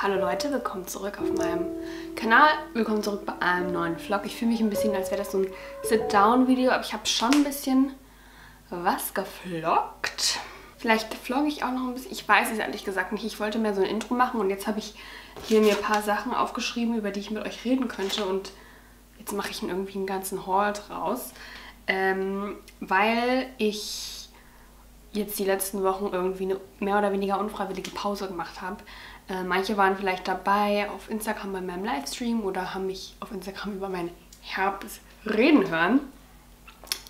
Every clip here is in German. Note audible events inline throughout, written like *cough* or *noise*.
Hallo Leute, willkommen zurück auf meinem Kanal. Willkommen zurück bei einem neuen Vlog. Ich fühle mich ein bisschen, als wäre das so ein Sit-Down-Video, aber ich habe schon ein bisschen was gevloggt. Vielleicht vlogge ich auch noch ein bisschen. Ich weiß es ehrlich gesagt nicht. Ich wollte mehr so ein Intro machen und jetzt habe ich hier mir ein paar Sachen aufgeschrieben, über die ich mit euch reden könnte und jetzt mache ich irgendwie einen ganzen Haul draus, ähm, weil ich jetzt die letzten Wochen irgendwie eine mehr oder weniger unfreiwillige Pause gemacht habe. Äh, manche waren vielleicht dabei auf Instagram bei meinem Livestream oder haben mich auf Instagram über meinen Herpes reden hören.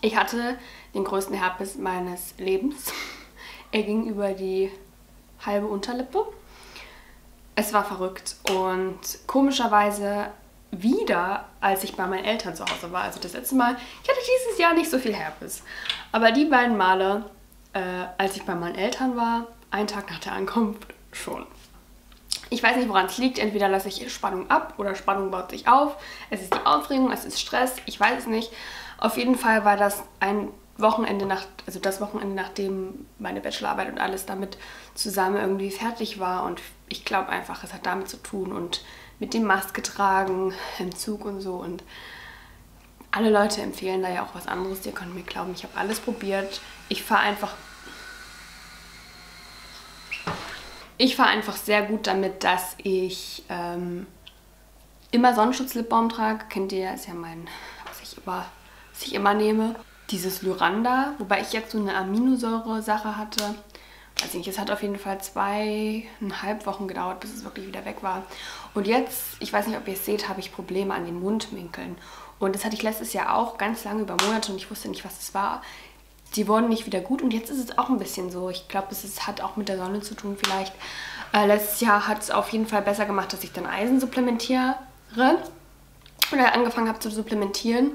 Ich hatte den größten Herpes meines Lebens. *laughs* er ging über die halbe Unterlippe. Es war verrückt und komischerweise wieder, als ich bei meinen Eltern zu Hause war. Also das letzte Mal, ich hatte dieses Jahr nicht so viel Herpes. Aber die beiden Male, äh, als ich bei meinen Eltern war, einen Tag nach der Ankunft schon. Ich weiß nicht, woran es liegt. Entweder lasse ich Spannung ab oder Spannung baut sich auf. Es ist die Aufregung, es ist Stress, ich weiß es nicht. Auf jeden Fall war das ein Wochenende nach, also das Wochenende, nachdem meine Bachelorarbeit und alles damit zusammen irgendwie fertig war. Und ich glaube einfach, es hat damit zu tun und mit dem Maske tragen *laughs* im Zug und so. Und alle Leute empfehlen da ja auch was anderes. Ihr könnt mir glauben, ich habe alles probiert. Ich fahre einfach Ich fahre einfach sehr gut damit, dass ich ähm, immer Sonnenschutzlipbaum trage. Kennt ihr, ist ja mein, was ich immer, was ich immer nehme. Dieses Lyranda, wobei ich jetzt so eine Aminosäure-Sache hatte. Weiß nicht, es hat auf jeden Fall zweieinhalb Wochen gedauert, bis es wirklich wieder weg war. Und jetzt, ich weiß nicht, ob ihr es seht, habe ich Probleme an den Mundwinkeln. Und das hatte ich letztes Jahr auch ganz lange über Monate und ich wusste nicht, was es war die wurden nicht wieder gut und jetzt ist es auch ein bisschen so. Ich glaube, es ist, hat auch mit der Sonne zu tun vielleicht. Äh, letztes Jahr hat es auf jeden Fall besser gemacht, dass ich dann Eisen supplementiere oder angefangen habe zu supplementieren.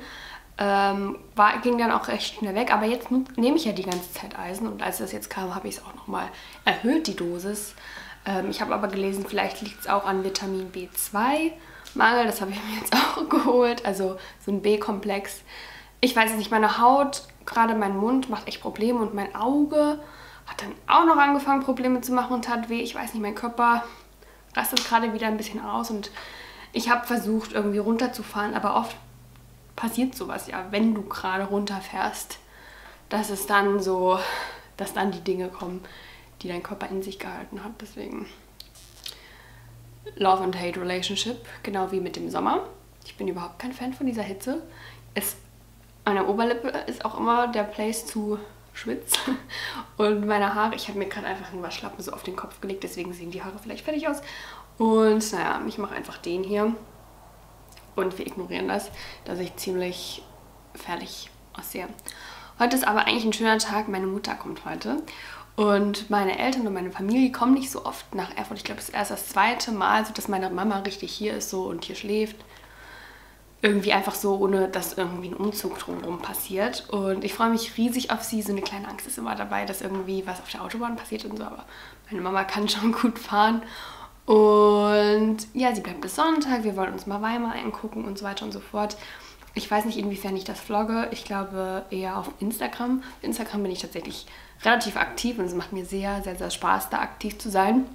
Ähm, war, ging dann auch recht schnell weg, aber jetzt nehme ich ja die ganze Zeit Eisen und als das jetzt kam, habe ich es auch nochmal erhöht, die Dosis. Ähm, ich habe aber gelesen, vielleicht liegt es auch an Vitamin B2 Mangel, das habe ich *laughs* mir jetzt auch geholt, also so ein B-Komplex. Ich weiß es nicht, meine Haut gerade mein Mund macht echt Probleme und mein Auge hat dann auch noch angefangen Probleme zu machen und hat weh. Ich weiß nicht, mein Körper rastet gerade wieder ein bisschen aus und ich habe versucht irgendwie runterzufahren, aber oft passiert sowas ja, wenn du gerade runterfährst, dass es dann so, dass dann die Dinge kommen, die dein Körper in sich gehalten hat. Deswegen Love and Hate Relationship, genau wie mit dem Sommer. Ich bin überhaupt kein Fan von dieser Hitze. Es meine Oberlippe ist auch immer der Place zu schwitzen. *laughs* Und meine Haare, ich habe mir gerade einfach einen Waschlappen so auf den Kopf gelegt, deswegen sehen die Haare vielleicht fertig aus. Und naja, ich mache einfach den hier. Und wir ignorieren das, dass ich ziemlich fertig aussehe. Heute ist aber eigentlich ein schöner Tag. Meine Mutter kommt heute. Und meine Eltern und meine Familie kommen nicht so oft nach Erfurt. Ich glaube, es ist erst das zweite Mal, so dass meine Mama richtig hier ist so und hier schläft irgendwie einfach so, ohne dass irgendwie ein Umzug drumherum passiert. Und ich freue mich riesig auf sie. So eine kleine Angst ist immer dabei, dass irgendwie was auf der Autobahn passiert und so. Aber meine Mama *laughs* kann schon gut fahren. Und ja, sie bleibt bis Sonntag. Wir wollen uns mal Weimar angucken und so weiter und so fort. Ich weiß nicht, inwiefern ich das vlogge. Ich glaube eher auf Instagram. Auf Instagram bin ich tatsächlich relativ aktiv und es macht mir sehr, sehr, sehr Spaß, da aktiv zu sein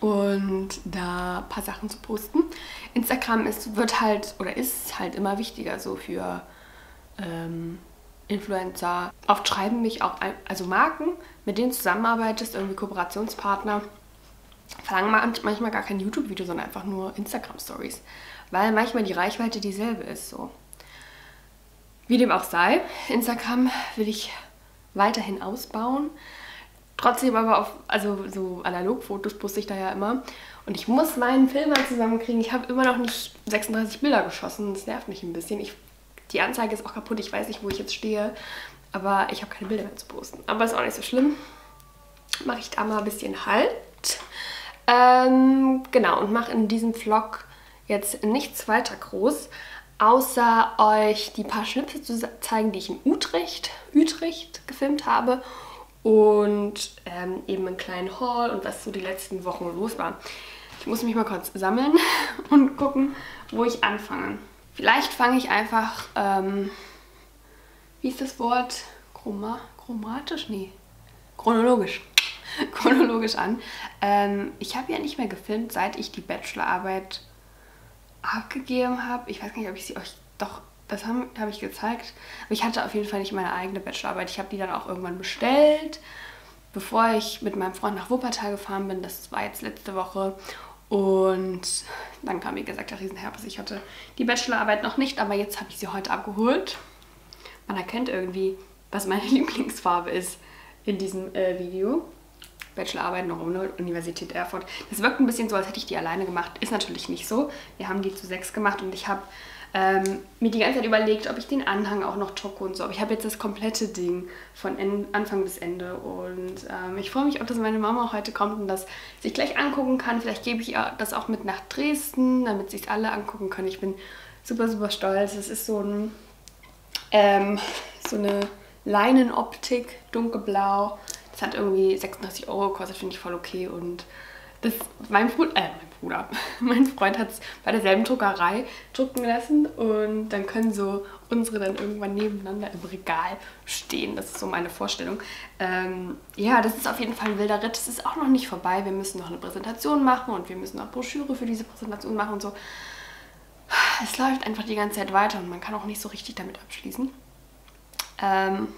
und da ein paar Sachen zu posten. Instagram ist, wird halt oder ist halt immer wichtiger so für ähm, Influencer. Oft schreiben mich auch also Marken, mit denen zusammenarbeitest, irgendwie Kooperationspartner, verlangen manchmal gar kein YouTube-Video, sondern einfach nur Instagram-Stories, weil manchmal die Reichweite dieselbe ist. So. Wie dem auch sei, Instagram will ich weiterhin ausbauen. Trotzdem aber auf, also so Analogfotos poste ich da ja immer. Und ich muss meinen Filmer zusammenkriegen. Ich habe immer noch nicht 36 Bilder geschossen. Das nervt mich ein bisschen. Ich, die Anzeige ist auch kaputt. Ich weiß nicht, wo ich jetzt stehe. Aber ich habe keine Bilder mehr zu posten. Aber ist auch nicht so schlimm. Mache ich da mal ein bisschen Halt. Ähm, genau, und mache in diesem Vlog jetzt nichts weiter groß. Außer euch die paar Schnipsel zu zeigen, die ich in Utrecht, Utrecht gefilmt habe und ähm, eben einen kleinen Haul und was so die letzten Wochen los war. Ich muss mich mal kurz sammeln *laughs* und gucken, wo ich anfange. Vielleicht fange ich einfach, ähm, wie ist das Wort? Chroma, chromatisch? Nee, chronologisch. *laughs* chronologisch an. Ähm, ich habe ja nicht mehr gefilmt, seit ich die Bachelorarbeit abgegeben habe. Ich weiß gar nicht, ob ich sie euch doch, das habe hab ich gezeigt. Aber ich hatte auf jeden Fall nicht meine eigene Bachelorarbeit. Ich habe die dann auch irgendwann bestellt, bevor ich mit meinem Freund nach Wuppertal gefahren bin. Das war jetzt letzte Woche. Und dann kam, wie gesagt, der Riesenherbst. Ich hatte die Bachelorarbeit noch nicht, aber jetzt habe ich sie heute abgeholt. Man erkennt irgendwie, was meine *laughs* Lieblingsfarbe ist in diesem äh, Video. Bachelorarbeit noch um Universität Erfurt. Das wirkt ein bisschen so, als hätte ich die alleine gemacht. Ist natürlich nicht so. Wir haben die zu sechs gemacht und ich habe ähm, mir die ganze Zeit überlegt, ob ich den Anhang auch noch drucke und so. Aber ich habe jetzt das komplette Ding von Anfang bis Ende und ähm, ich freue mich auch, dass meine Mama heute kommt und das sich gleich angucken kann. Vielleicht gebe ich ihr das auch mit nach Dresden, damit es alle angucken können. Ich bin super, super stolz. Es ist so, ein, ähm, so eine Leinenoptik, dunkelblau. Das hat irgendwie 36 Euro gekostet, finde ich voll okay und das, mein Bruder, äh, mein Bruder, *laughs* mein Freund hat es bei derselben Druckerei drucken lassen und dann können so unsere dann irgendwann nebeneinander im Regal stehen. Das ist so meine Vorstellung. Ähm, ja, das ist auf jeden Fall ein wilder Ritt. Es ist auch noch nicht vorbei. Wir müssen noch eine Präsentation machen und wir müssen noch Broschüre für diese Präsentation machen und so. Es läuft einfach die ganze Zeit weiter und man kann auch nicht so richtig damit abschließen. Ähm,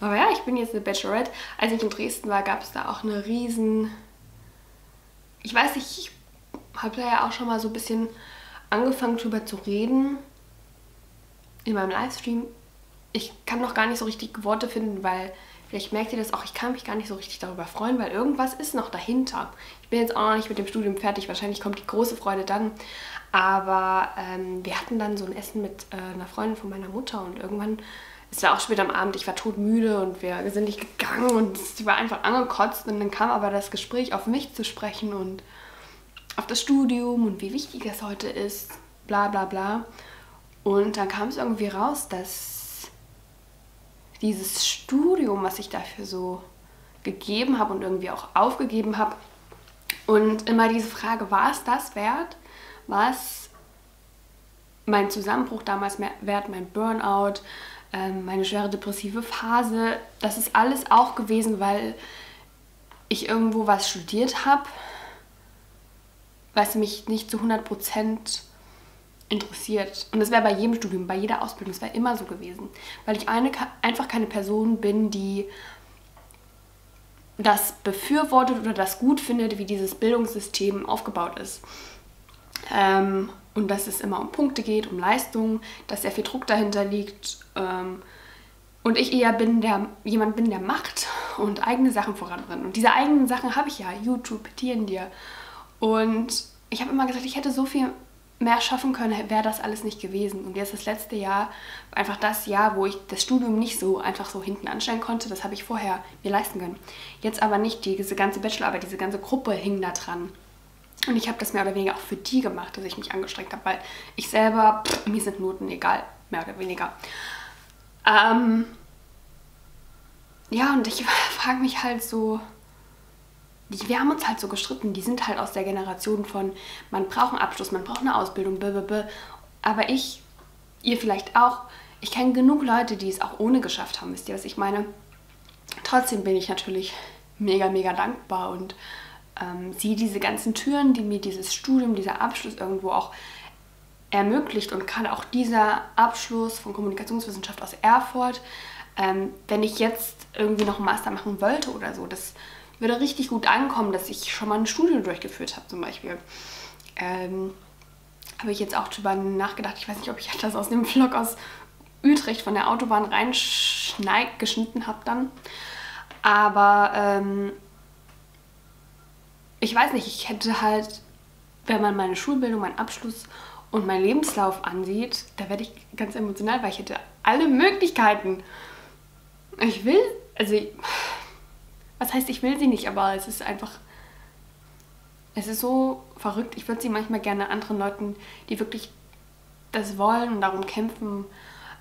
aber ja, ich bin jetzt eine Bachelorette. Als ich in Dresden war, gab es da auch eine riesen ich weiß nicht, ich habe da ja auch schon mal so ein bisschen angefangen drüber zu reden in meinem Livestream. Ich kann noch gar nicht so richtig Worte finden, weil vielleicht merkt ihr das auch, ich kann mich gar nicht so richtig darüber freuen, weil irgendwas ist noch dahinter. Ich bin jetzt auch noch nicht mit dem Studium fertig, wahrscheinlich kommt die große Freude dann. Aber ähm, wir hatten dann so ein Essen mit äh, einer Freundin von meiner Mutter und irgendwann es war auch spät am Abend, ich war todmüde und wir sind nicht gegangen und sie war einfach angekotzt und dann kam aber das Gespräch auf mich zu sprechen und auf das Studium und wie wichtig es heute ist, bla bla bla. Und dann kam es irgendwie raus, dass dieses Studium, was ich dafür so gegeben habe und irgendwie auch aufgegeben habe, und immer diese Frage, war es das wert? War es mein Zusammenbruch damals wert, mein Burnout, ähm, meine schwere depressive Phase. Das ist alles auch gewesen, weil ich irgendwo was studiert habe, was mich nicht zu 100% interessiert. Und das wäre bei jedem Studium, bei jeder Ausbildung, das wäre immer so gewesen. Weil ich eine, einfach keine Person bin, die das befürwortet oder das gut findet, wie dieses Bildungssystem aufgebaut ist. Ähm, und dass es immer um Punkte geht, um Leistung, dass sehr viel Druck dahinter liegt. Ähm, und ich eher bin der, jemand bin, der macht und eigene Sachen voranbringt. Und diese eigenen Sachen habe ich ja, YouTube, dir. Und ich habe immer gesagt, ich hätte so viel mehr schaffen können, wäre das alles nicht gewesen. Und jetzt das letzte Jahr, einfach das Jahr, wo ich das Studium nicht so einfach so hinten anstellen konnte, das habe ich vorher mir leisten können. Jetzt aber nicht, diese ganze Bachelorarbeit, diese ganze Gruppe hing da dran. Und ich habe das mehr oder weniger auch für die gemacht, dass ich mich angestrengt habe, weil ich selber, pff, mir sind Noten egal, mehr oder weniger. Ähm, ja, und ich *laughs* frage mich halt so, wir haben uns halt so gestritten, die sind halt aus der Generation von, man braucht einen Abschluss, man braucht eine Ausbildung, blablabla. aber ich, ihr vielleicht auch, ich kenne genug Leute, die es auch ohne geschafft haben, wisst ihr, was ich meine? Trotzdem bin ich natürlich mega, mega dankbar und ähm, sehe diese ganzen Türen, die mir dieses Studium, dieser Abschluss irgendwo auch ermöglicht und gerade auch dieser Abschluss von Kommunikationswissenschaft aus Erfurt, ähm, wenn ich jetzt irgendwie noch einen Master machen wollte oder so, das würde richtig gut ankommen, dass ich schon mal ein Studium durchgeführt habe zum Beispiel. Ähm, habe ich jetzt auch drüber nachgedacht, ich weiß nicht, ob ich das aus dem Vlog aus Utrecht von der Autobahn reingeschnitten habe dann. Aber ähm, ich weiß nicht, ich hätte halt, wenn man meine Schulbildung, meinen Abschluss und meinen Lebenslauf ansieht, da werde ich ganz emotional, weil ich hätte alle Möglichkeiten. Ich will, also, was heißt, ich will sie nicht, aber es ist einfach, es ist so verrückt. Ich würde sie manchmal gerne anderen Leuten, die wirklich das wollen und darum kämpfen,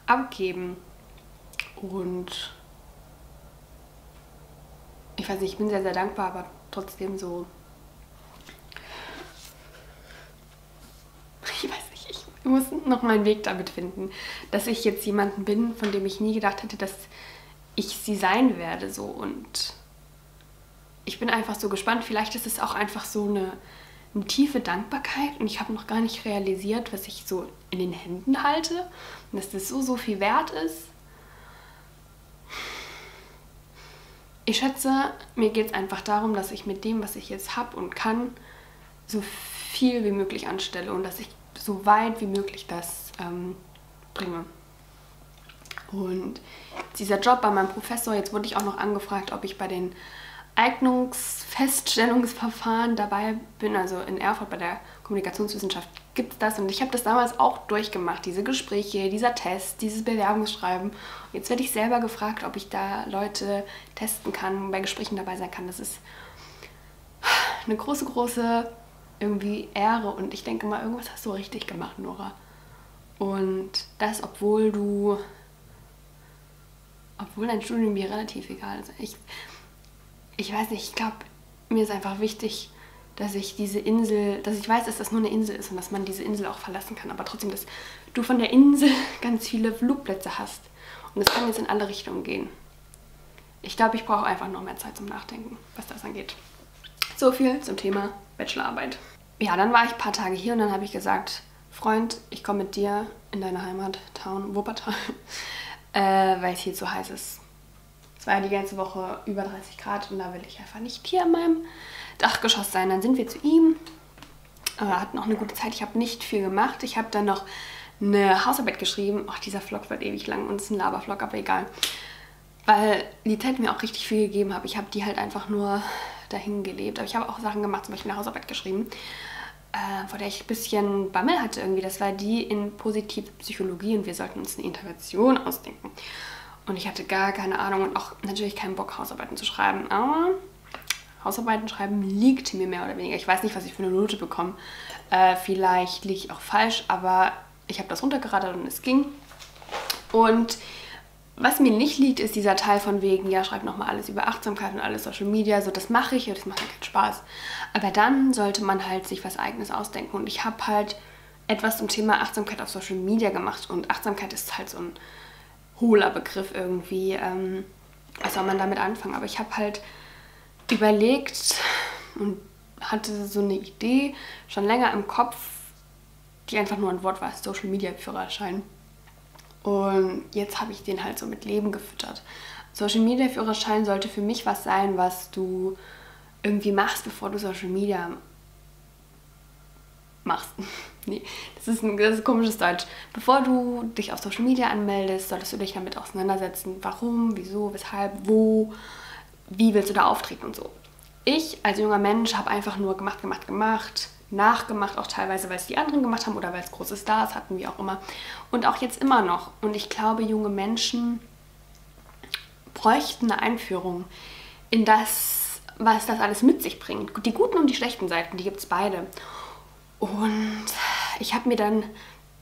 abgeben. Und ich weiß nicht, ich bin sehr, sehr dankbar, aber trotzdem so *laughs* ich weiß nicht, ich muss noch meinen Weg damit finden, dass ich jetzt jemanden bin, von dem ich nie gedacht hätte, dass ich sie sein werde so und ich bin einfach so gespannt. Vielleicht ist es auch einfach so eine, eine tiefe Dankbarkeit und ich habe noch gar nicht realisiert, was ich so in den Händen halte und dass das so, so viel wert ist. Ich schätze, mir geht es einfach darum, dass ich mit dem, was ich jetzt habe und kann, so viel wie möglich anstelle und dass ich so weit wie möglich das ähm, bringe. Und dieser Job bei meinem Professor, jetzt wurde ich auch noch angefragt, ob ich bei den Eignungsfeststellungsverfahren dabei bin, also in Erfurt bei der Kommunikationswissenschaft gibt es das und ich habe das damals auch durchgemacht, diese Gespräche, dieser Test, dieses Bewerbungsschreiben. Und jetzt werde ich selber gefragt, ob ich da Leute testen kann, bei Gesprächen dabei sein kann. Das ist eine große, große irgendwie Ehre und ich denke mal, irgendwas hast du richtig gemacht, Nora. Und das, obwohl du, obwohl dein Studium mir relativ egal ist. Ich, ich weiß nicht, ich glaube, mir ist einfach wichtig, dass ich diese Insel, dass ich weiß, dass das nur eine Insel ist und dass man diese Insel auch verlassen kann, aber trotzdem, dass du von der Insel *laughs* ganz viele Flugplätze hast. Und es kann jetzt in alle Richtungen gehen. Ich glaube, ich brauche einfach noch mehr Zeit zum Nachdenken, was das angeht. So viel zum Thema Bachelorarbeit. Ja, dann war ich ein paar Tage hier und dann habe ich gesagt, Freund, ich komme mit dir in deine Heimattown Wuppertal, *laughs* äh, weil es hier zu heiß ist. Es war die ganze Woche über 30 Grad und da will ich einfach nicht hier in meinem Dachgeschoss sein. Dann sind wir zu ihm, äh, hatten auch eine gute Zeit. Ich habe nicht viel gemacht. Ich habe dann noch eine Hausarbeit geschrieben. Ach, dieser Vlog wird ewig lang und es ist ein Labervlog, aber egal. Weil die Zeit mir auch richtig viel gegeben hat. Ich habe die halt einfach nur dahin gelebt. Aber ich habe auch Sachen gemacht, zum Beispiel eine Hausarbeit geschrieben, äh, vor der ich ein bisschen Bammel hatte irgendwie. Das war die in positive Psychologie und wir sollten uns eine Intervention ausdenken. Und ich hatte gar keine Ahnung und auch natürlich keinen Bock, Hausarbeiten zu schreiben. Aber Hausarbeiten schreiben liegt mir mehr oder weniger. Ich weiß nicht, was ich für eine Note bekomme. Äh, vielleicht liege ich auch falsch, aber ich habe das runtergerattert und es ging. Und was mir nicht liegt, ist dieser Teil von wegen, ja, schreib nochmal alles über Achtsamkeit und alles Social Media. So, das mache ich und das macht mir keinen Spaß. Aber dann sollte man halt sich was Eigenes ausdenken. Und ich habe halt etwas zum Thema Achtsamkeit auf Social Media gemacht. Und Achtsamkeit ist halt so ein hohler Begriff irgendwie. Ähm, was soll man damit anfangen? Aber ich habe halt überlegt und hatte so eine Idee schon länger im Kopf, die einfach nur ein Wort war, Social Media Führerschein. Und jetzt habe ich den halt so mit Leben gefüttert. Social Media Führerschein sollte für mich was sein, was du irgendwie machst, bevor du Social Media machst. *laughs* nee, das ist, ein, das ist ein komisches Deutsch. Bevor du dich auf Social Media anmeldest, solltest du dich damit auseinandersetzen. Warum, wieso, weshalb, wo, wie willst du da auftreten und so. Ich als junger Mensch habe einfach nur gemacht, gemacht, gemacht nachgemacht, auch teilweise, weil es die anderen gemacht haben oder weil es große Stars hatten, wie auch immer. Und auch jetzt immer noch. Und ich glaube, junge Menschen bräuchten eine Einführung in das, was das alles mit sich bringt. Die guten und die schlechten Seiten, die gibt es beide. Und ich habe mir dann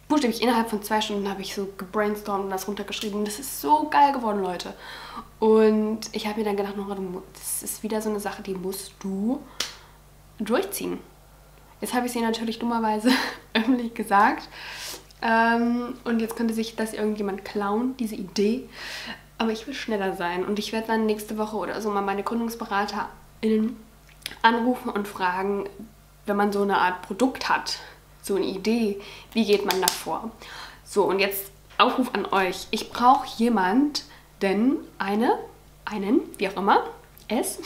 buchstäblich innerhalb von zwei Stunden habe ich so gebrainstormt und das runtergeschrieben. Das ist so geil geworden, Leute. Und ich habe mir dann gedacht, das ist wieder so eine Sache, die musst du durchziehen. Jetzt habe ich sie natürlich dummerweise *laughs* öffentlich gesagt. Ähm, und jetzt könnte sich das irgendjemand klauen, diese Idee. Aber ich will schneller sein. Und ich werde dann nächste Woche oder so mal meine GründungsberaterInnen anrufen und fragen, wenn man so eine Art Produkt hat, so eine Idee, wie geht man da vor? So, und jetzt Aufruf an euch. Ich brauche jemand, denn eine, einen, wie auch immer, es,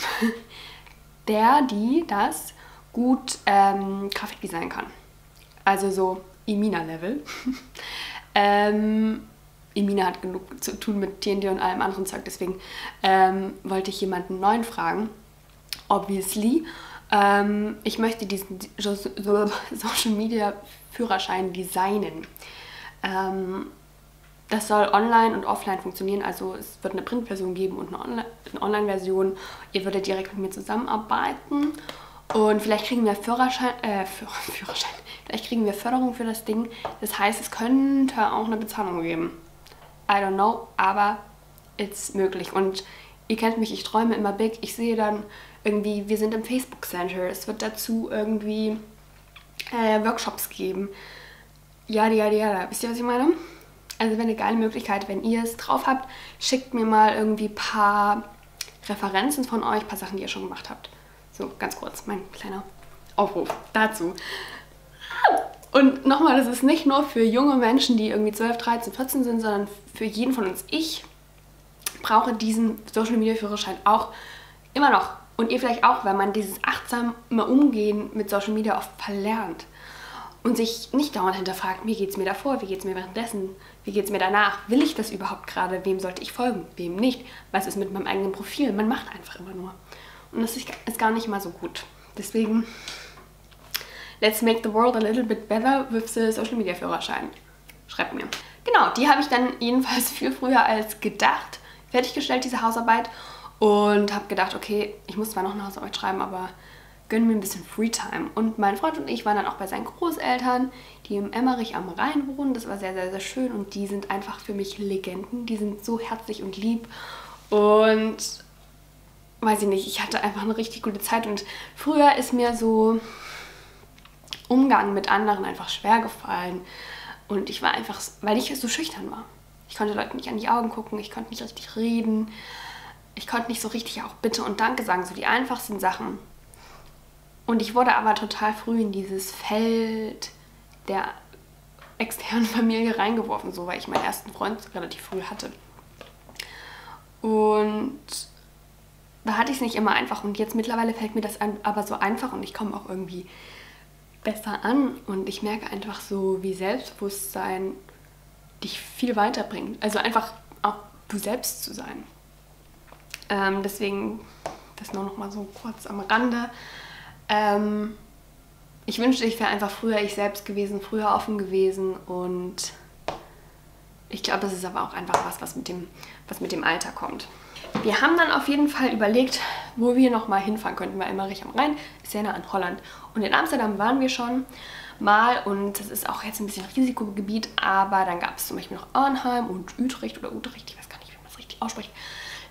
*laughs* der, die das gut ähm, Grafikdesign kann. Also so Imina-Level. *laughs* ähm, Imina hat genug zu tun mit TND und allem anderen Zeug, deswegen ähm, wollte ich jemanden neuen fragen. Obviously. Ähm, ich möchte diesen *laughs* Social Media Führerschein designen. Ähm, das soll online und offline funktionieren. Also es wird eine Printversion geben und eine Online-Version. Ihr würdet direkt mit mir zusammenarbeiten und vielleicht kriegen wir Führerschein, äh, *laughs* Führerschein, vielleicht kriegen wir Förderung für das Ding. Das heißt, es könnte auch eine Bezahlung geben. I don't know, aber it's möglich. Und ihr kennt mich, ich träume immer big. Ich sehe dann irgendwie, wir sind im Facebook Center. Es wird dazu irgendwie äh, Workshops geben. Ja, ja, ja, wisst ihr, was ich meine? Also wäre eine geile Möglichkeit, wenn ihr es drauf habt, schickt mir mal irgendwie ein paar Referenzen von euch, ein paar Sachen, die ihr schon gemacht habt. So, ganz kurz, mein kleiner Aufruf dazu. Und nochmal, das ist nicht nur für junge Menschen, die irgendwie 12, 13, 14 sind, sondern für jeden von uns. Ich brauche diesen Social Media Führerschein auch immer noch. Und ihr vielleicht auch, weil man dieses achtsame Umgehen mit Social Media oft verlernt. Und sich nicht dauernd hinterfragt, wie geht es mir davor, wie geht es mir währenddessen, wie geht es mir danach, will ich das überhaupt gerade, wem sollte ich folgen, wem nicht, was ist mit meinem eigenen Profil. Man macht einfach immer nur. Und das ist gar nicht mal so gut. Deswegen Let's make the world a little bit better with the Social Media Führerschein. Schreibt mir. Genau, die habe ich dann jedenfalls *laughs* viel früher als gedacht fertiggestellt, diese Hausarbeit. Und habe gedacht, okay, ich muss zwar noch eine Hausarbeit schreiben, aber gönn mir ein bisschen Freetime. Und mein Freund und ich waren dann auch bei seinen Großeltern, die im Emmerich am Rhein wohnen. Das war sehr, sehr, sehr schön und die sind einfach für mich Legenden. Die sind so herzlich und lieb. Und weiß ich nicht, ich hatte einfach eine richtig gute Zeit. Und früher ist mir so Umgang mit anderen einfach schwer gefallen. Und ich war einfach, weil ich so schüchtern war. Ich konnte Leuten nicht an die Augen gucken, ich konnte nicht richtig reden. Ich konnte nicht so richtig auch Bitte und Danke sagen, so die einfachsten Sachen. Und ich wurde aber total früh in dieses Feld der externen Familie reingeworfen, so weil ich meinen ersten Freund relativ früh hatte. Und da hatte ich es nicht immer einfach und jetzt mittlerweile fällt mir das aber so einfach und ich komme auch irgendwie besser an und ich merke einfach so, wie Selbstbewusstsein dich viel weiterbringt. Also einfach auch du selbst zu sein. Ähm, deswegen das nur noch mal so kurz am Rande. Ähm, ich wünschte, ich wäre einfach früher ich selbst gewesen, früher offen gewesen und ich glaube, das ist aber auch einfach was, was mit dem, was mit dem Alter kommt. Wir haben dann auf jeden Fall überlegt, wo wir noch mal hinfahren könnten, weil Emmerich am Rhein ist ja nah an Holland. Und in Amsterdam waren wir schon mal und das ist auch jetzt ein bisschen Risikogebiet, aber dann gab es zum Beispiel noch Arnheim und Utrecht oder Utrecht, ich weiß gar nicht, wie man das richtig ausspricht.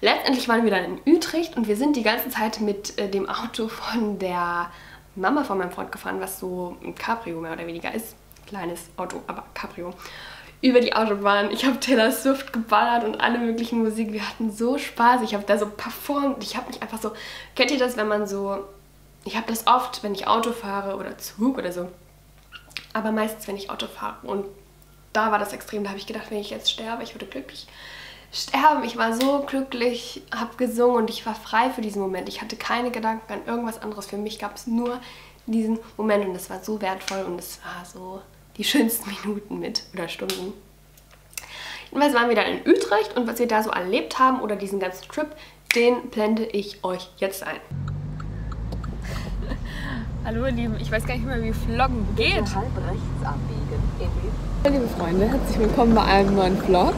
Letztendlich waren wir dann in Utrecht und wir sind die ganze Zeit mit äh, dem Auto von der Mama von meinem Freund gefahren, was so ein Cabrio mehr oder weniger ist. Kleines Auto, aber Cabrio über die Autobahn. Ich habe Taylor Swift geballert und alle möglichen Musik. Wir hatten so Spaß. Ich habe da so performt. Ich habe mich einfach so... Kennt ihr das, wenn man so... Ich habe das oft, wenn ich Auto fahre oder Zug oder so. Aber meistens, wenn ich Auto fahre. Und da war das extrem. Da habe ich gedacht, wenn ich jetzt sterbe, ich würde glücklich sterben. Ich war so glücklich, habe gesungen und ich war frei für diesen Moment. Ich hatte keine Gedanken an irgendwas anderes. Für mich gab es nur diesen Moment und es war so wertvoll und es war so die schönsten *laughs* Minuten mit oder Stunden. Jedenfalls waren wir dann in Utrecht und was wir da so erlebt haben oder diesen ganzen Trip, den blende ich euch jetzt ein. *laughs* Hallo ihr Lieben, ich weiß gar nicht mehr, wie Vloggen geht. Halb rechts abbiegen. Liebe Freunde, herzlich willkommen bei einem neuen Vlog.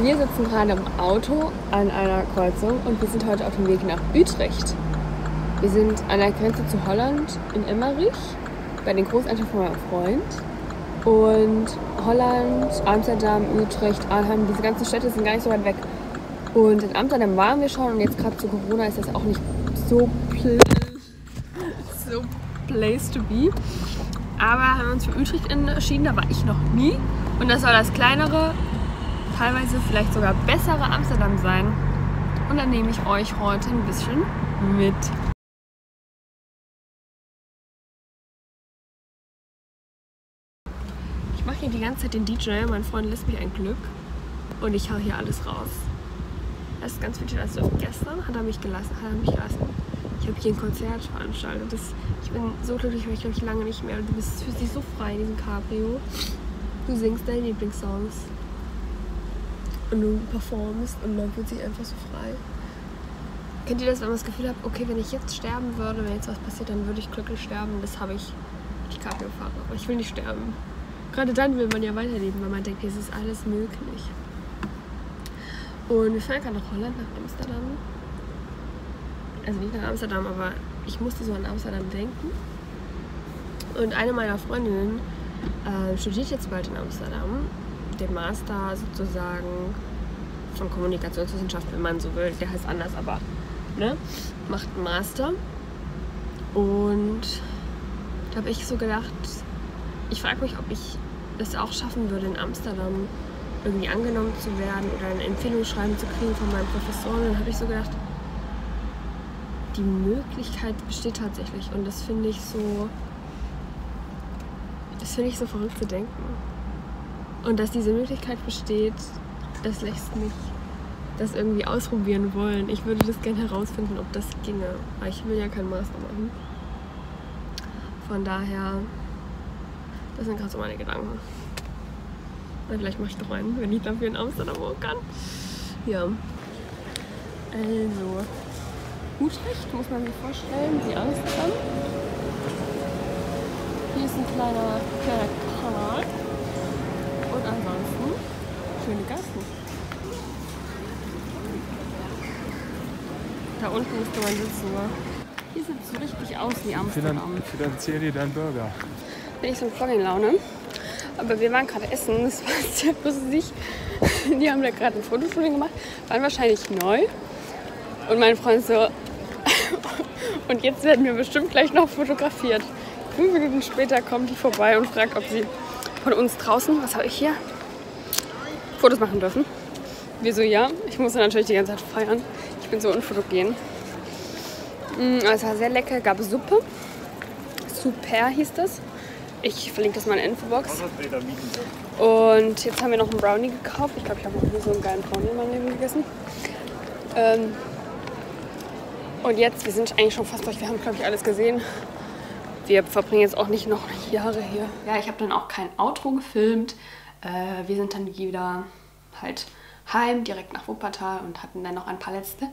Wir sitzen gerade im Auto an einer Kreuzung und wir sind heute auf dem Weg nach Utrecht. Wir sind an der Grenze zu Holland in Emmerich bei den Großeltern von meinem Freund. Und Holland, Amsterdam, Utrecht, Arnhem, diese ganzen Städte sind gar nicht so weit weg. Und in Amsterdam waren wir schon und jetzt gerade zu Corona ist das auch nicht so, pl so place to be. Aber haben wir uns für Utrecht entschieden, da war ich noch nie. Und das soll das kleinere, teilweise vielleicht sogar bessere Amsterdam sein. Und dann nehme ich euch heute ein bisschen mit. hier die ganze Zeit den DJ. Mein Freund lässt mich ein Glück. Und ich hau hier alles raus. Das ist ganz wichtig. Also gestern hat er mich gelassen. Hat er mich gelassen. Ich habe hier ein Konzert veranstaltet. Das, ich bin so glücklich, weil ich glaube ich lange nicht mehr. Du bist fühlst dich so frei in diesem Cabrio. Du singst deine Lieblingssongs. Und du performst und man fühlt sich einfach so frei. Kennt ihr das, wenn man das Gefühl hat, okay, wenn ich jetzt sterben würde, wenn jetzt was passiert, dann würde ich glücklich sterben. Das habe ich, ich Cabrio fahre. Aber ich will nicht sterben. Gerade dann will man ja weiterleben, weil man denkt, es ist alles möglich. Und wir fahren gerade nach Holland, nach Amsterdam. Also nicht nach Amsterdam, aber ich musste so an Amsterdam denken. Und eine meiner Freundinnen äh, studiert jetzt bald in Amsterdam. Den Master sozusagen von Kommunikationswissenschaft, wenn man so will. Der heißt anders, aber ne? macht einen Master. Und da habe ich so gedacht, ich frage mich, ob ich es auch schaffen würde, in Amsterdam irgendwie angenommen zu werden oder eine Empfehlung schreiben zu kriegen von meinem Professor. Und dann habe ich so gedacht, die Möglichkeit besteht tatsächlich. Und das finde ich so. Das finde ich so verrückt zu denken. Und dass diese Möglichkeit besteht, das lässt mich das irgendwie ausprobieren wollen. Ich würde das gerne herausfinden, ob das ginge. Aber ich will ja keinen Master machen. Von daher, das sind gerade so meine Gedanken. Oder vielleicht mache ich doch einen, wenn ich dafür in Amsterdam wohnen kann. Ja. Also, Utrecht muss man sich vorstellen, wie Amsterdam. Hier ist ein kleiner, kleiner Kanal. Schöne Gassen. Da unten müsste man sitzen. Ne? Hier sieht es so richtig aus wie Amsterdam. Finanzier dir deinen Burger. Bin ich so in Vlogging-Laune. Aber wir waren gerade essen, das war *laughs* sehr lustig. Die haben da gerade ein Fotoshooting gemacht, waren wahrscheinlich neu. Und mein Freund so, *laughs* und jetzt werden wir bestimmt gleich noch fotografiert. Fünf Minuten später kommt die vorbei und fragt, ob sie von uns draußen, was habe ich hier, Fotos machen dürfen. Wir so, ja. Ich musste natürlich die ganze Zeit feiern. Ich bin so unfotogen. Mm, es war sehr lecker, gab Suppe. Super hieß das. Ich verlinke das mal in der Infobox. Und jetzt haben wir noch einen Brownie gekauft. Ich glaube, ich habe noch nie so einen geilen Brownie in meinem Leben gegessen. Ähm und jetzt, wir sind eigentlich schon fast durch. Wir haben, glaube ich, alles gesehen. Wir verbringen jetzt auch nicht noch Jahre hier. Ja, ich habe dann auch kein Outro gefilmt. Äh, wir sind dann wieder halt heim, direkt nach Wuppertal und hatten dann noch ein paar letzte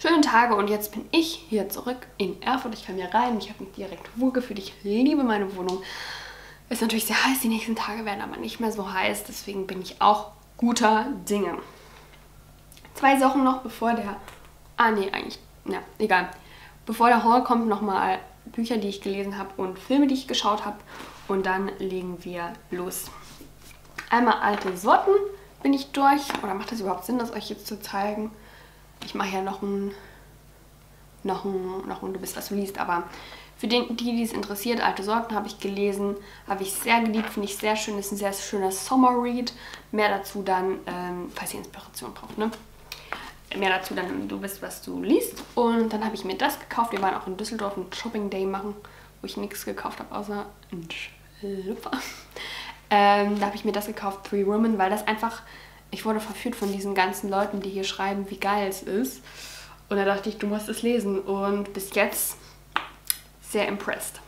schöne Tage. Und jetzt bin ich hier zurück in Erfurt. Ich kam hier rein, ich habe mich direkt wohlgefühlt. Ich liebe meine Wohnung. Ist natürlich sehr heiß, die nächsten Tage werden aber nicht mehr so heiß. Deswegen bin ich auch guter Dinge. Zwei Wochen noch, bevor der... Ah, nee, eigentlich... Ja, egal. Bevor der Haul kommt, nochmal Bücher, die ich gelesen habe und Filme, die ich geschaut habe. Und dann legen wir los. Einmal alte Sorten bin ich durch. Oder macht das überhaupt Sinn, das euch jetzt zu zeigen? Ich mache ja noch ein, noch ein, noch ein Du bist, was du liest. Aber für den, die, die es interessiert, Alte Sorten habe ich gelesen. Habe ich sehr geliebt, finde ich sehr schön. Ist ein sehr schöner Sommer-Read. Mehr dazu dann, ähm, falls ihr Inspiration braucht, ne? Mehr dazu dann, du bist, was du liest. Und dann habe ich mir das gekauft. Wir waren auch in Düsseldorf einen Shopping Day machen, wo ich nichts gekauft habe, außer ein Schlüpfer. Ähm, da habe ich mir das gekauft, Three Women, weil das einfach, ich wurde verführt von diesen ganzen Leuten, die hier schreiben, wie geil es ist. Und da dachte ich, du musst es lesen. Und bis jetzt sehr impressed.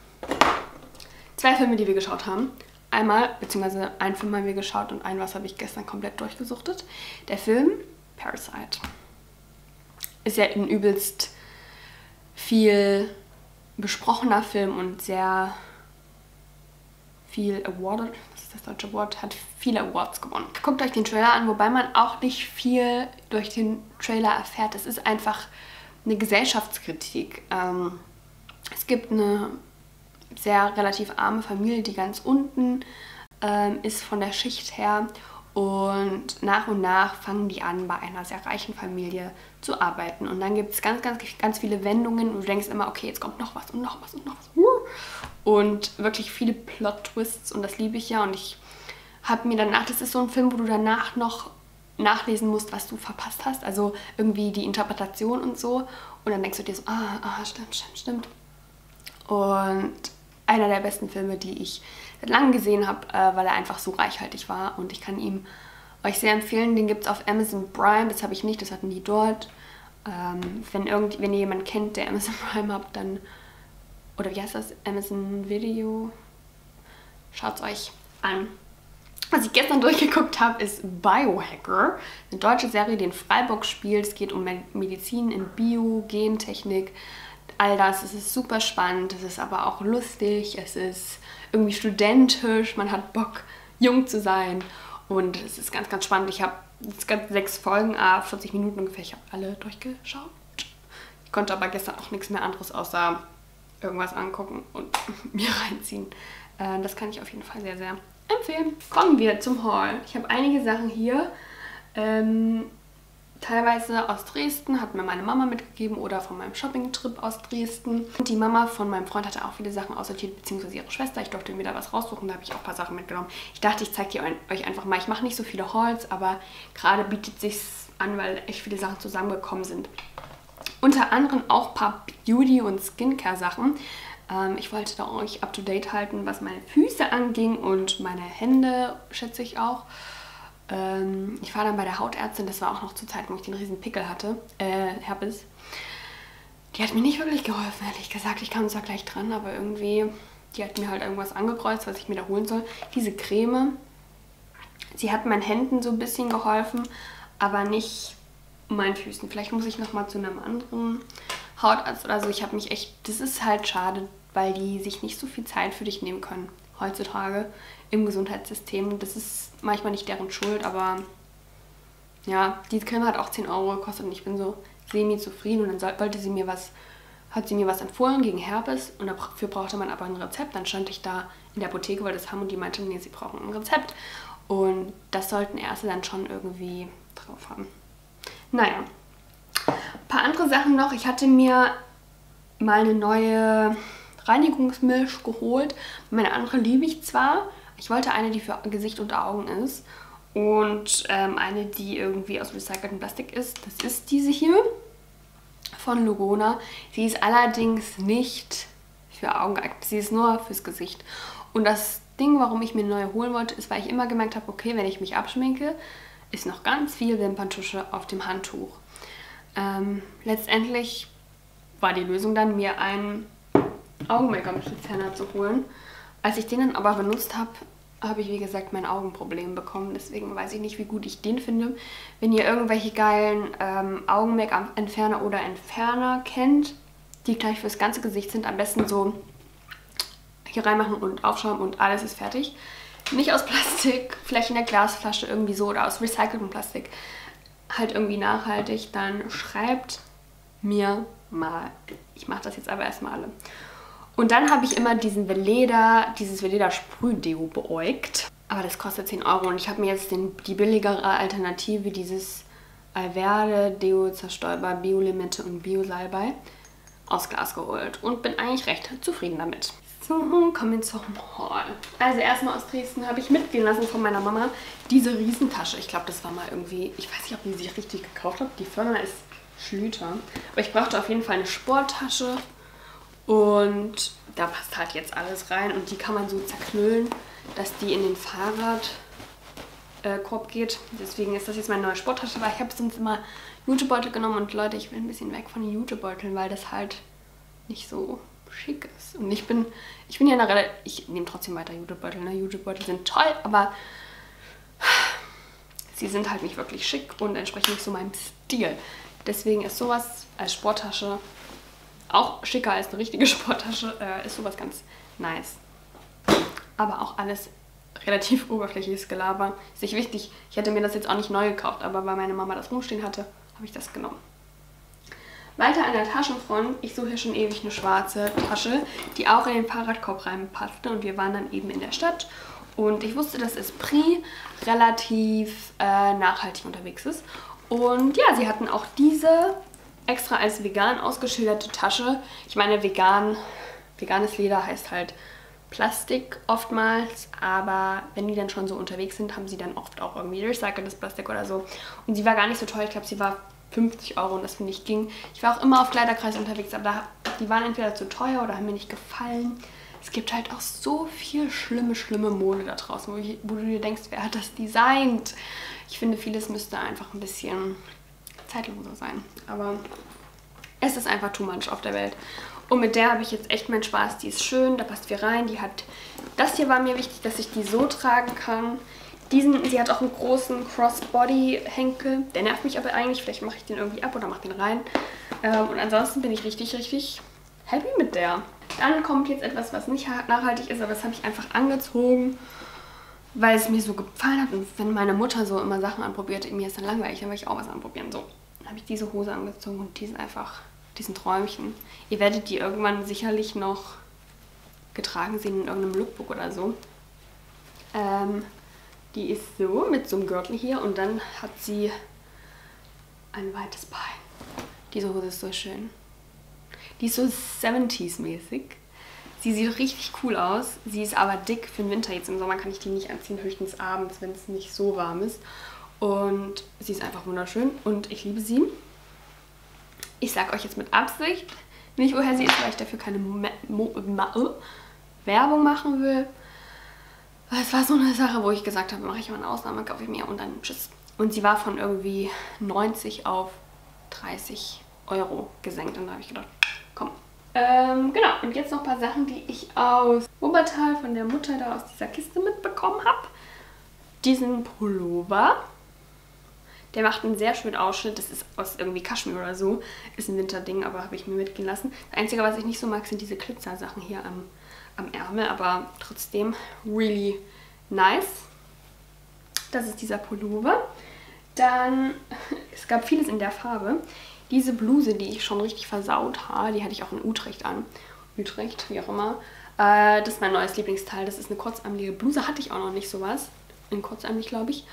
Zwei Filme, die wir geschaut haben. Einmal, beziehungsweise ein Film haben wir geschaut und ein was habe ich gestern komplett durchgesuchtet. Der Film Parasite. Ist ja ein übelst viel besprochener Film und sehr viel awarded, was ist das deutsche Wort, hat viele Awards gewonnen. Guckt euch den Trailer an, wobei man auch nicht viel durch den Trailer erfährt. Es ist einfach eine Gesellschaftskritik. Ähm, es gibt eine sehr relativ arme Familie, die ganz unten ähm, ist von der Schicht her und nach und nach fangen die an, bei einer sehr reichen Familie zu arbeiten. Und dann gibt es ganz, ganz, ganz viele Wendungen und du denkst immer, okay, jetzt kommt noch was und noch was und noch was. Und wirklich viele Plot-Twists und das liebe ich ja. Und ich habe mir danach, das ist so ein Film, wo du danach noch nachlesen musst, was du verpasst hast. Also irgendwie die Interpretation und so. Und dann denkst du dir so, ah, ah, stimmt, stimmt, stimmt. Und einer der besten Filme, die ich seit gesehen habe, äh, weil er einfach so reichhaltig war. Und ich kann ihm euch sehr empfehlen. Den gibt es auf Amazon Prime. Das habe ich nicht, das hatten die dort. Ähm, wenn, irgend, wenn ihr jemanden kennt, der Amazon *laughs* Prime habt, dann oder wie heißt das? Amazon Video. Schaut es euch an. Was ich gestern *laughs* durchgeguckt habe, ist Biohacker. Eine deutsche Serie, die in Freiburg spielt. Es geht um Medizin in Bio, Gentechnik, all das. Es ist super spannend, es ist aber auch lustig, es ist irgendwie studentisch, man hat Bock, jung zu sein. Und es ist ganz, ganz spannend. Ich habe sechs Folgen, ah, 40 Minuten ungefähr. Ich habe alle durchgeschaut. Ich konnte aber gestern auch nichts mehr anderes außer irgendwas angucken und *laughs* mir reinziehen. Äh, das kann ich auf jeden Fall sehr, sehr empfehlen. Kommen wir zum Haul. Ich habe einige Sachen hier. Ähm, teilweise aus Dresden, hat mir meine Mama mitgegeben oder von meinem Shopping-Trip aus Dresden. Und die Mama von meinem Freund hatte auch viele Sachen aussortiert, beziehungsweise ihre Schwester. Ich durfte mir da was raussuchen, da habe ich auch ein paar Sachen mitgenommen. Ich dachte, ich zeige die euch einfach mal. Ich mache nicht so viele Hauls, aber gerade bietet sich an, weil echt viele Sachen zusammengekommen sind. Unter anderem auch ein paar Beauty- und Skincare-Sachen. Ähm, ich wollte da euch up-to-date halten, was meine Füße anging und meine Hände, schätze ich auch. Ähm, ich war dann bei der Hautärztin, das war auch noch zur Zeit, wo ich den riesen Pickel hatte, äh, Herpes. Die hat mir nicht wirklich geholfen, ehrlich gesagt. Ich kam zwar gleich dran, aber irgendwie, die hat mir halt irgendwas angekreuzt, was ich mir da holen soll. Diese Creme, sie hat meinen Händen so ein bisschen geholfen, aber nicht meinen Füßen. Vielleicht muss ich nochmal zu einem anderen Hautarzt oder so. Ich habe mich echt, das ist halt schade, weil die sich nicht so viel Zeit für dich nehmen können heutzutage im Gesundheitssystem. Das ist manchmal nicht deren Schuld, aber ja, die Creme hat auch 10 Euro gekostet und ich bin so semi-zufrieden. Und dann wollte sie mir was, hat sie mir was empfohlen gegen Herpes und dafür brauchte man aber ein Rezept. Dann stand ich da in der Apotheke, weil das haben und die meinte, nee, sie brauchen ein Rezept. Und das sollten Ärzte dann schon irgendwie drauf haben. Naja, ein paar andere Sachen noch. Ich hatte mir mal eine neue Reinigungsmilch geholt. Meine andere liebe ich zwar. Ich wollte eine, die für Gesicht und Augen ist. Und ähm, eine, die irgendwie aus recyceltem Plastik ist. Das ist diese hier von Lugona. Sie ist allerdings nicht für Augen geeignet. Sie ist nur fürs Gesicht. Und das Ding, warum ich mir eine neue holen wollte, ist, weil ich immer gemerkt habe, okay, wenn ich mich abschminke, ist noch ganz viel Wimperntusche auf dem Handtuch. Ähm, letztendlich war die Lösung dann, mir einen Augen-Make-up mit Ferner zu holen. Als ich den dann aber benutzt habe, habe ich wie gesagt mein Augenproblem bekommen. Deswegen weiß ich nicht, wie gut ich den finde. Wenn ihr irgendwelche geilen ähm, Augen-Make-up-Entferner oder Entferner kennt, die gleich fürs ganze Gesicht sind, am besten so hier reinmachen und aufschauen und alles ist fertig. Nicht aus Plastik, *laughs* vielleicht in der Glasflasche irgendwie so oder aus recyceltem Plastik. Halt irgendwie nachhaltig, dann schreibt mir mal. Ich mache das jetzt aber erstmal alle. Und dann habe ich immer diesen Veleda, dieses Veleda Sprühdeo beäugt. Aber das kostet 10 Euro und ich habe mir jetzt den, die billigere Alternative, dieses Alverde Deo Zerstäuber Biolimette und Biosalbei aus Glas geholt und bin eigentlich recht zufrieden damit. So, kommen wir zum Haul. Also erstmal aus Dresden habe ich mitgehen lassen von meiner Mama diese Riesentasche. Ich glaube, das war mal irgendwie, ich weiß nicht, ob die sich richtig gekauft hat. Die Firma ist Schlüter. Aber ich brauchte auf jeden Fall eine Sporttasche und da passt halt jetzt alles rein und die kann man so zerknüllen, dass die in den Fahrradkorb äh, geht. Deswegen ist das jetzt meine neue Sporttasche, weil ich habe sonst immer Jutebeutel genommen und Leute, ich will ein bisschen weg von den Jutebeuteln, weil das halt nicht so schick ist. Und ich bin, ich bin ja eine relativ, ich nehme trotzdem weiter Jutebeutel, ne? Jutebeutel sind toll, aber sie sind halt nicht wirklich schick und entsprechen nicht so meinem Stil. Deswegen ist sowas als Sporttasche auch schicker als eine richtige *laughs* Sporttasche. Äh, ist sowas ganz nice. Aber auch alles relativ *laughs* oberflächliches Gelaber. Ist nicht wichtig. Ich hätte mir das jetzt auch nicht neu gekauft, aber weil meine Mama das rumstehen hatte, habe ich das genommen. Weiter an der Taschenfront. Ich suche hier schon ewig eine schwarze Tasche, die auch in den Fahrradkorb reinpasste. Und wir waren dann eben in der Stadt. Und ich wusste, dass Esprit relativ äh, nachhaltig unterwegs ist. Und ja, sie hatten auch diese extra als vegan ausgeschilderte Tasche. Ich meine, vegan, veganes Leder heißt halt Plastik oftmals, aber wenn die dann schon so unterwegs sind, haben sie dann oft auch irgendwie recyceltes Plastik oder so. Und sie war gar nicht so teuer, ich glaube, sie war 50 Euro und das finde ich ging. Ich war auch immer auf Kleiderkreis unterwegs, aber die waren entweder zu teuer oder haben mir nicht gefallen. Es gibt halt auch so viel schlimme, schlimme Mode da draußen, wo, ich, wo du dir denkst, wer hat das designt? Ich finde, vieles müsste einfach ein bisschen zeitloser sein. Aber es ist einfach too much auf der Welt. Und mit der habe ich jetzt echt meinen Spaß. Die ist schön, da passt viel rein. Die hat, das hier war mir wichtig, dass ich die so tragen kann. Diesen, sie hat auch einen großen Crossbody-Henkel. Der nervt mich aber eigentlich. Vielleicht mache ich den irgendwie ab oder mache den rein. Ähm, und ansonsten bin ich richtig, richtig happy mit der. Dann kommt jetzt etwas, was nicht nachhaltig ist, aber das habe ich einfach angezogen, weil es mir so gefallen hat. Und wenn meine Mutter so immer Sachen anprobiert, mir ist dann langweilig, dann will ich auch was anprobieren. So, habe ich diese Hose angezogen und die sind einfach, diesen Träumchen. Ihr werdet die irgendwann sicherlich noch getragen sehen in irgendeinem Lookbook oder so. Ähm, die ist so mit so einem Gürtel hier und dann hat sie ein weites Bein. Diese Hose ist so schön. Die ist so 70s-mäßig. Sie sieht richtig cool aus. Sie ist aber dick für den Winter. Jetzt im Sommer kann ich die nicht anziehen, höchstens abends, wenn es nicht so warm ist. Und sie ist einfach wunderschön und ich liebe sie. Ich sage euch jetzt mit Absicht nicht, woher sie ist, weil ich dafür keine Mo Mo Ma Werbung machen will. Es war so eine Sache, wo ich gesagt habe, mache ich mal eine Ausnahme, kaufe ich mir und dann tschüss. Und sie war von irgendwie 90 auf 30 Euro gesenkt. Und da habe ich gedacht, komm. Ähm, genau, und jetzt noch ein paar Sachen, die ich aus Wuppertal von der Mutter da aus dieser Kiste mitbekommen habe. Diesen Pullover. Der macht einen sehr schönen Ausschnitt. Das ist aus irgendwie Kaschmir oder so. Ist ein Winterding, aber habe ich mir mitgehen lassen. Das Einzige, was ich nicht so mag, sind diese Glitzersachen hier am, am Ärmel. Aber trotzdem really nice. Das ist dieser Pullover. Dann, *laughs* es gab vieles in der Farbe. Diese Bluse, die ich schon richtig versaut habe, die hatte ich auch in Utrecht an. Utrecht, wie auch immer. Äh, das ist mein neues Lieblingsteil. Das ist eine kurzärmelige Bluse. Hatte ich auch noch nicht sowas. In kurzärmlich, glaube ich.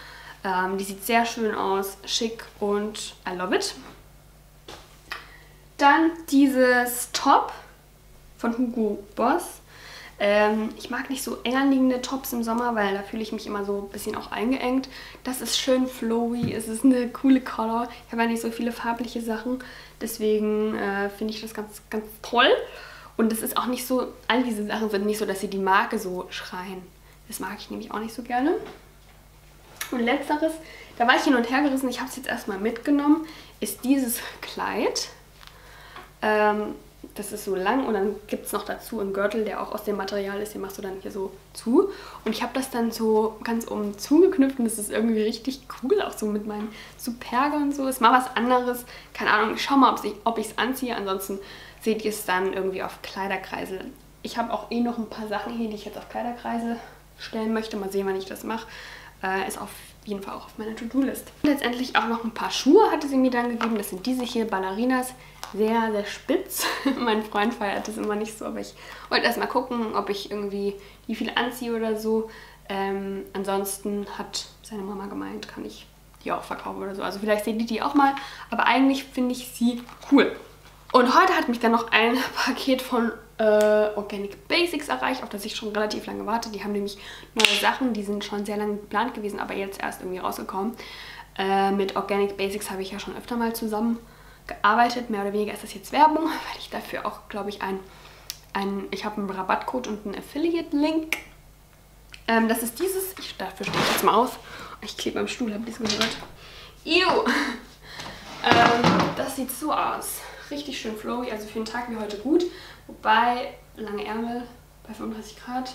Ähm, die sieht sehr schön aus, schick und I love it. Dann dieses Top von Hugo Boss. Ähm, ich mag nicht so eng anliegende Tops im Sommer, weil da fühle ich mich immer so ein bisschen auch eingeengt. Das ist schön flowy, es ist eine coole Color. Ich habe ja nicht so viele farbliche Sachen, deswegen äh, finde ich das ganz, ganz toll. Und es ist auch nicht so, all diese Sachen sind nicht so, dass sie die Marke so schreien. Das mag ich nämlich auch nicht so gerne. Und letzteres, da war ich hin und her gerissen, ich habe es jetzt erstmal mitgenommen, ist dieses Kleid. Ähm, das ist so lang und dann gibt es noch dazu einen Gürtel, der auch aus dem Material ist, den machst du dann hier so zu. Und ich habe das dann so ganz oben zugeknüpft und das ist irgendwie richtig cool, auch so mit meinen Superga und so. Ist mal was anderes, keine Ahnung, ich schau mal, ob ich es anziehe, ansonsten seht ihr es dann irgendwie auf Kleiderkreisel. Ich habe auch eh noch ein paar Sachen hier, die ich jetzt auf Kleiderkreisel stellen möchte. Mal sehen, wann ich das mache. Äh, ist auf jeden Fall auch auf meiner To-Do-List. Letztendlich auch noch ein paar Schuhe hatte sie mir dann gegeben. Das sind diese hier, Ballerinas. Sehr, sehr spitz. *laughs* mein Freund feiert das immer nicht so, aber ich wollte erstmal gucken, ob ich irgendwie die viel anziehe oder so. Ähm, ansonsten hat seine Mama gemeint, kann ich die auch verkaufen oder so. Also vielleicht seht ihr die auch mal. Aber eigentlich finde ich sie cool. Und heute hat mich dann noch ein *laughs* Paket von äh, Organic Basics erreicht, auf das ich schon relativ lange warte. Die haben nämlich neue Sachen, die sind schon sehr lange geplant gewesen, aber jetzt erst irgendwie rausgekommen. Äh, mit Organic Basics habe ich ja schon öfter mal zusammen gearbeitet. Mehr oder weniger ist das jetzt Werbung, *laughs* weil ich dafür auch, glaube ich, ein, ein ich habe einen Rabattcode und einen Affiliate-Link. Ähm, das ist dieses, ich, dafür stehe ich jetzt mal auf. Ich klebe am Stuhl, habt ihr es gehört? Ew! *laughs* ähm, das sieht so aus. Richtig schön flowy, also für einen Tag wie heute gut. Wobei, lange Ärmel bei 35 Grad,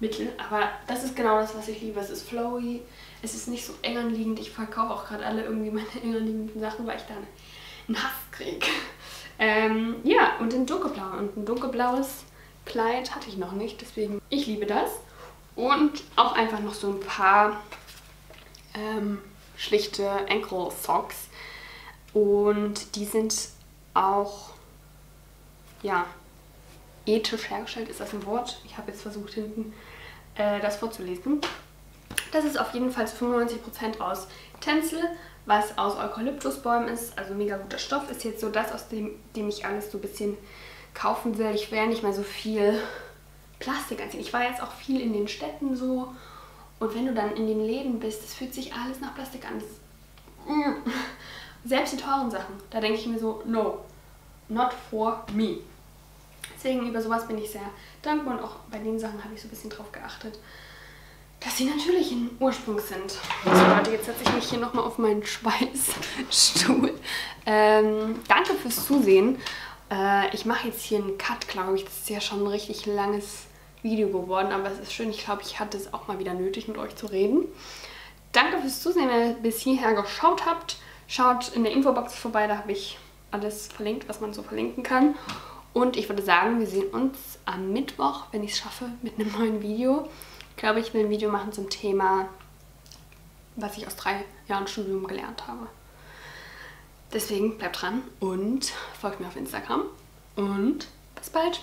mittel. Aber das ist genau das, was ich liebe. Es ist flowy, es ist nicht so eng anliegend. Ich verkaufe auch gerade alle irgendwie meine *laughs* eng anliegenden Sachen, weil ich dann einen Hass kriege. *laughs* Ähm, ja, und in dunkelblau. Und ein dunkelblaues Kleid hatte ich noch nicht, deswegen ich liebe das. Und auch einfach noch so ein paar ähm, schlichte Ankle Socks. Und die sind auch ja, ethisch hergestellt. Ist das ein Wort? Ich habe jetzt versucht, hinten äh, das vorzulesen. Das ist auf jeden Fall zu 95% aus Tencel, was aus Eukalyptusbäumen ist. Also mega guter Stoff. Ist jetzt so das, aus dem, dem ich alles so ein bisschen kaufen will. Ich ja nicht mehr so viel Plastik anziehen. Ich war jetzt auch viel in den Städten so. Und wenn du dann in den Läden bist, das fühlt sich alles nach Plastik an. Das, mm. Selbst die teuren Sachen, da denke ich mir so, no, not for me. Deswegen über sowas bin ich sehr dankbar und auch bei den Sachen habe ich so ein bisschen drauf geachtet, dass sie natürlich in Ursprung sind. So Leute, jetzt setze ich mich hier nochmal auf meinen Schweißstuhl. Ähm, danke fürs Zusehen. Äh, ich mache jetzt hier einen Cut, glaube ich. Das ist ja schon ein richtig langes Video geworden, aber es ist schön. Ich glaube, ich hatte es auch mal wieder nötig, mit euch zu reden. Danke fürs Zusehen, wenn ihr bis hierher geschaut habt. Schaut in der Infobox vorbei, da habe ich alles verlinkt, was man so verlinken kann. Und ich würde sagen, wir sehen uns am Mittwoch, wenn ich es schaffe, mit einem neuen Video. Ich glaube, ich will ein Video machen zum Thema, was ich aus drei Jahren Studium gelernt habe. Deswegen bleibt dran und folgt mir auf Instagram. Und bis bald.